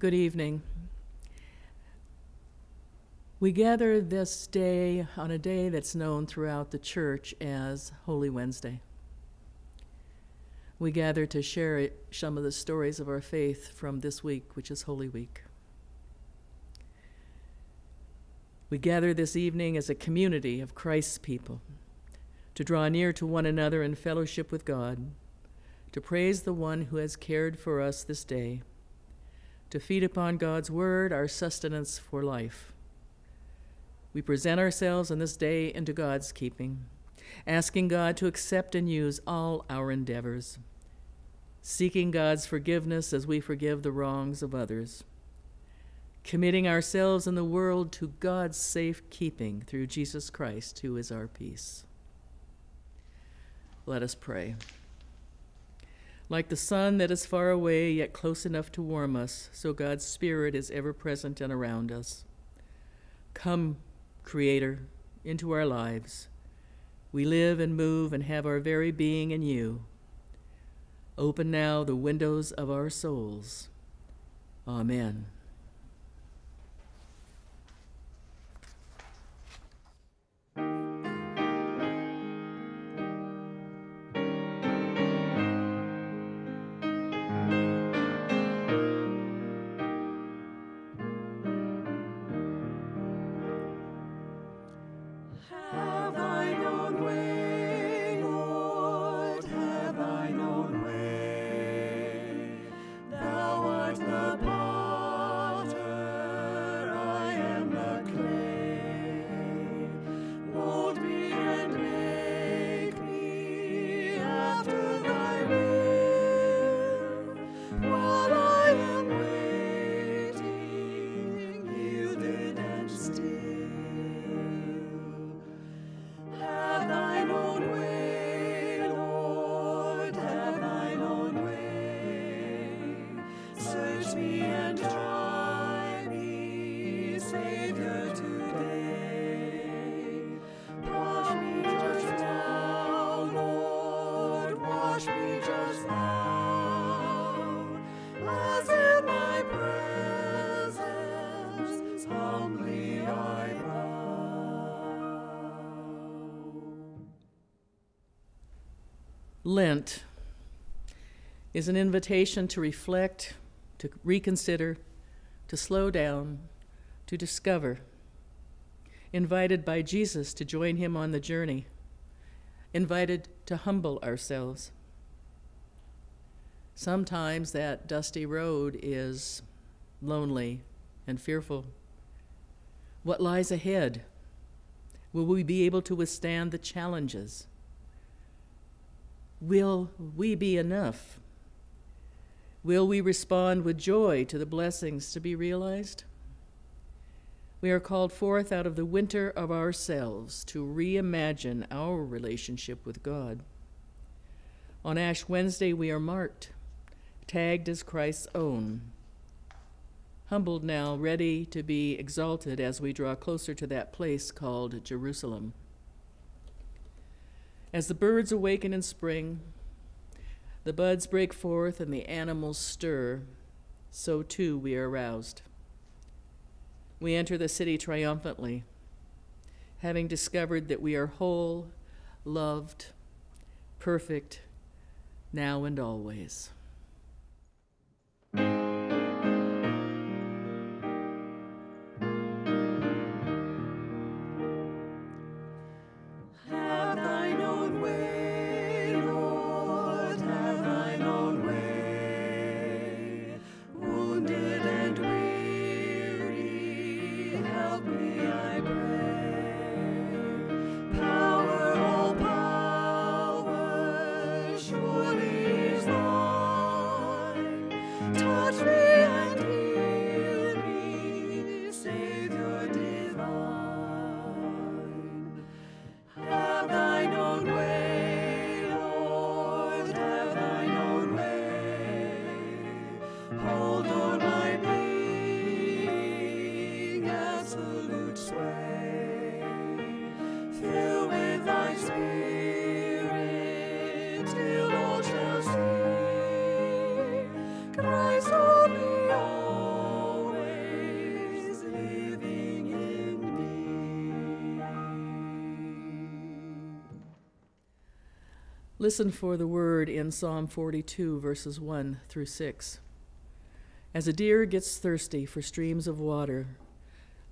Good evening. We gather this day on a day that's known throughout the church as Holy Wednesday. We gather to share some of the stories of our faith from this week, which is Holy Week. We gather this evening as a community of Christ's people to draw near to one another in fellowship with God, to praise the one who has cared for us this day to feed upon God's word, our sustenance for life. We present ourselves on this day into God's keeping, asking God to accept and use all our endeavors, seeking God's forgiveness as we forgive the wrongs of others, committing ourselves and the world to God's safe keeping through Jesus Christ, who is our peace. Let us pray. Like the sun that is far away yet close enough to warm us, so God's Spirit is ever present and around us. Come, Creator, into our lives. We live and move and have our very being in you. Open now the windows of our souls. Amen. Lent is an invitation to reflect, to reconsider, to slow down, to discover. Invited by Jesus to join him on the journey, invited to humble ourselves. Sometimes that dusty road is lonely and fearful. What lies ahead? Will we be able to withstand the challenges? Will we be enough? Will we respond with joy to the blessings to be realized? We are called forth out of the winter of ourselves to reimagine our relationship with God. On Ash Wednesday, we are marked, tagged as Christ's own, humbled now, ready to be exalted as we draw closer to that place called Jerusalem. As the birds awaken in spring, the buds break forth and the animals stir, so too we are roused. We enter the city triumphantly, having discovered that we are whole, loved, perfect, now and always. Christ Listen for the word in Psalm 42, verses 1 through 6. As a deer gets thirsty for streams of water,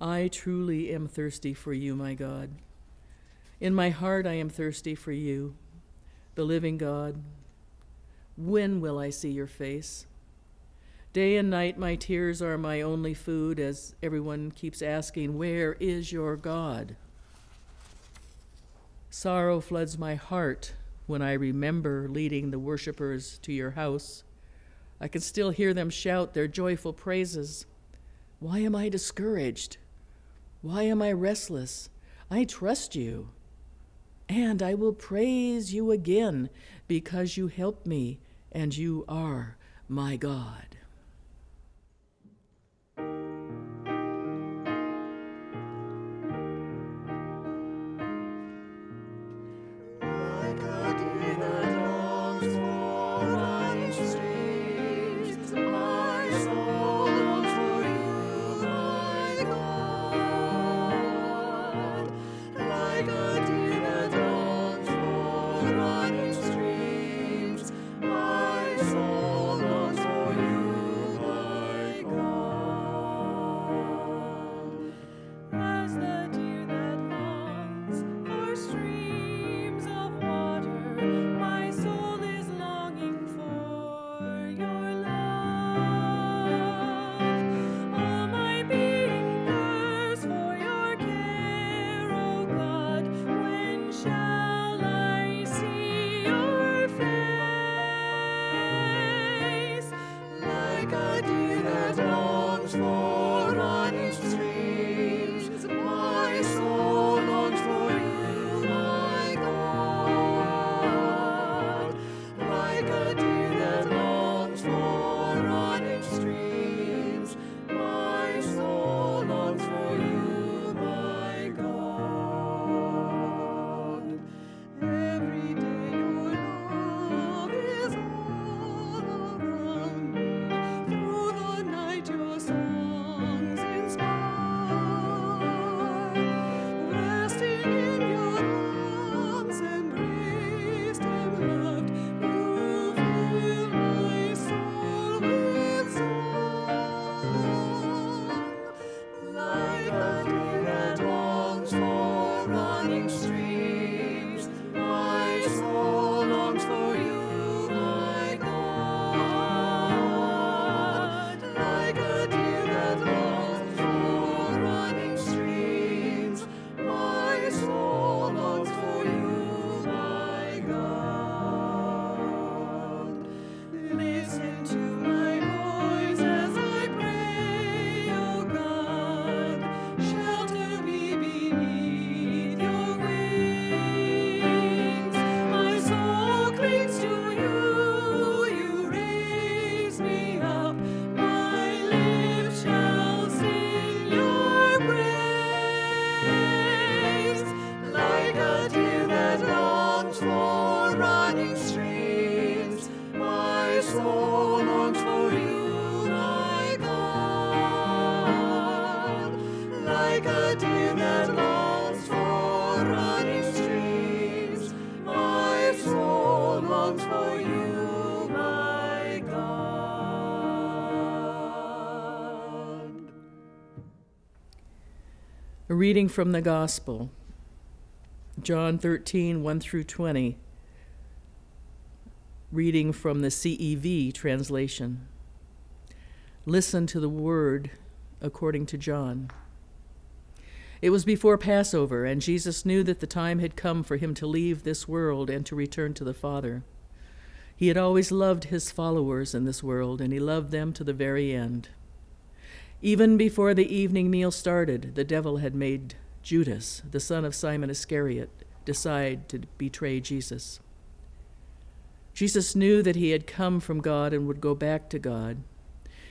I truly am thirsty for you, my God. In my heart, I am thirsty for you, the living God. When will I see your face? Day and night, my tears are my only food, as everyone keeps asking, Where is your God? Sorrow floods my heart when I remember leading the worshippers to your house. I can still hear them shout their joyful praises. Why am I discouraged? Why am I restless? I trust you. And I will praise you again because you helped me and you are my God. A reading from the Gospel, John 13, 1 through 20. Reading from the CEV translation. Listen to the word according to John. It was before Passover, and Jesus knew that the time had come for him to leave this world and to return to the Father. He had always loved his followers in this world, and he loved them to the very end. Even before the evening meal started, the devil had made Judas, the son of Simon Iscariot, decide to betray Jesus. Jesus knew that he had come from God and would go back to God.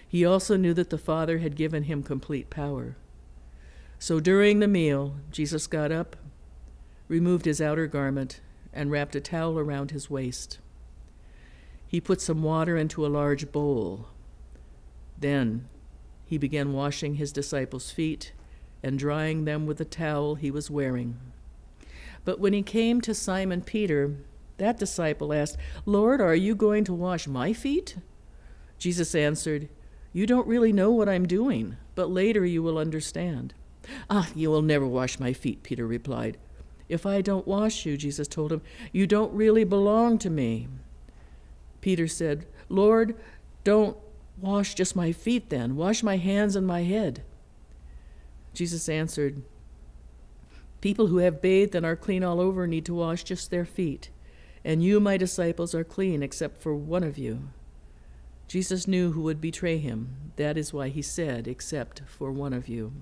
He also knew that the Father had given him complete power. So during the meal, Jesus got up, removed his outer garment, and wrapped a towel around his waist. He put some water into a large bowl. Then he began washing his disciples' feet and drying them with the towel he was wearing. But when he came to Simon Peter, That disciple asked, Lord, are you going to wash my feet? Jesus answered, You don't really know what I'm doing, but later you will understand. Ah, you will never wash my feet, Peter replied. If I don't wash you, Jesus told him, you don't really belong to me. Peter said, Lord, don't wash just my feet then. Wash my hands and my head. Jesus answered, People who have bathed and are clean all over need to wash just their feet. And you, my disciples, are clean except for one of you. Jesus knew who would betray him. That is why he said, except for one of you.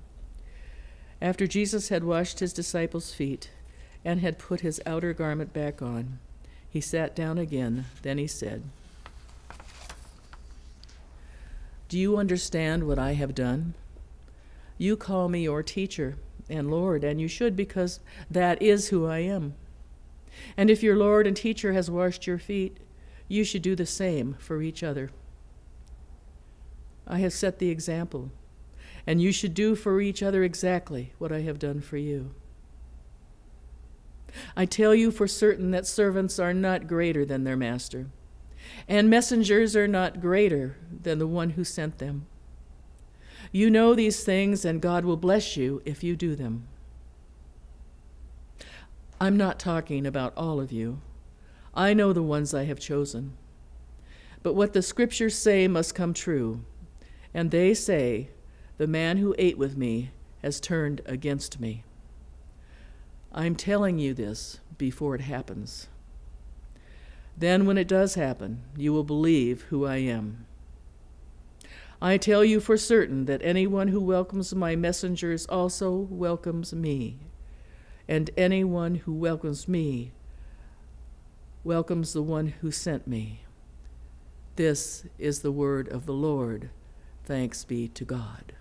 After Jesus had washed his disciples' feet and had put his outer garment back on, he sat down again. Then he said, Do you understand what I have done? You call me your teacher and Lord, and you should because that is who I am. And if your Lord and teacher has washed your feet, you should do the same for each other. I have set the example and you should do for each other exactly what I have done for you. I tell you for certain that servants are not greater than their master, and messengers are not greater than the one who sent them. You know these things, and God will bless you if you do them. I'm not talking about all of you. I know the ones I have chosen. But what the scriptures say must come true, and they say, the man who ate with me has turned against me. I'm telling you this before it happens. Then, when it does happen, you will believe who I am. I tell you for certain that anyone who welcomes my messengers also welcomes me, and anyone who welcomes me welcomes the one who sent me. This is the word of the Lord. Thanks be to God.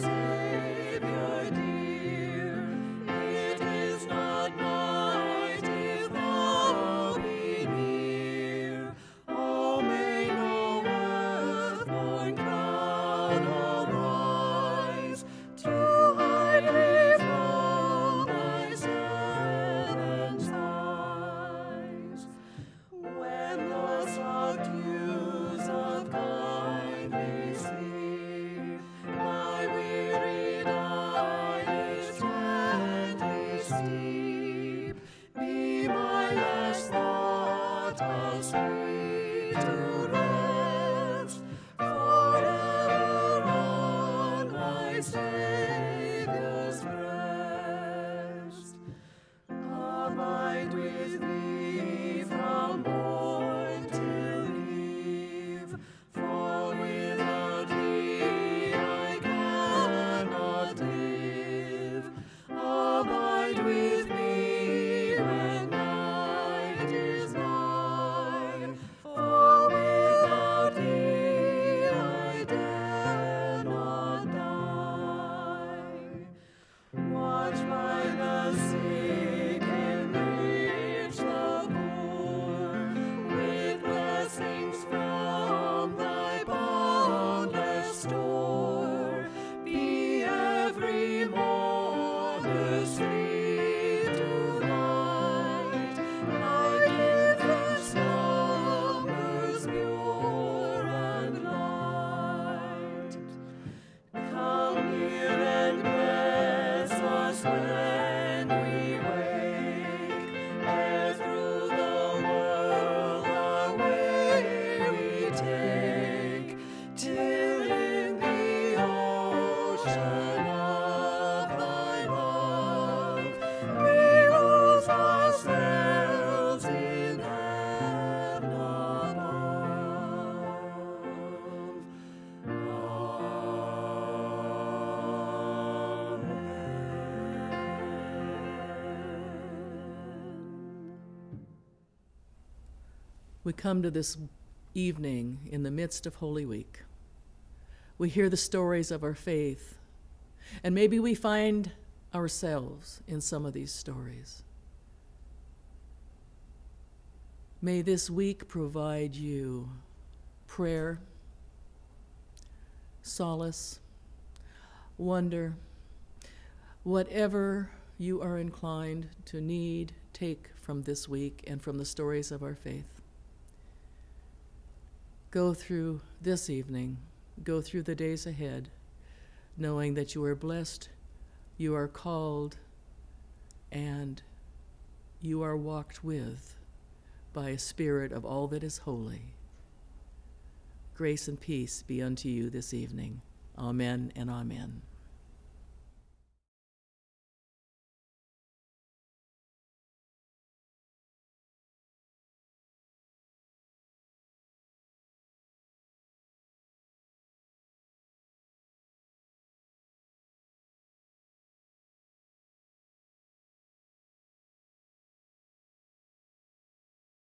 yours. We come to this evening in the midst of Holy Week. We hear the stories of our faith, and maybe we find ourselves in some of these stories. May this week provide you prayer, solace, wonder, whatever you are inclined to need, take from this week and from the stories of our faith go through this evening, go through the days ahead, knowing that you are blessed, you are called, and you are walked with by a spirit of all that is holy. Grace and peace be unto you this evening. Amen and amen.